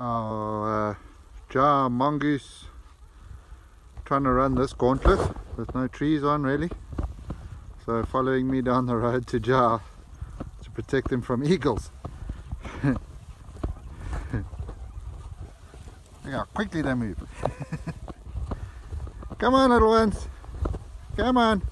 Oh, uh, Jao mongoose trying to run this gauntlet with no trees on really. So following me down the road to Jao to protect him from eagles. Look how quickly they move. Come on little ones. Come on.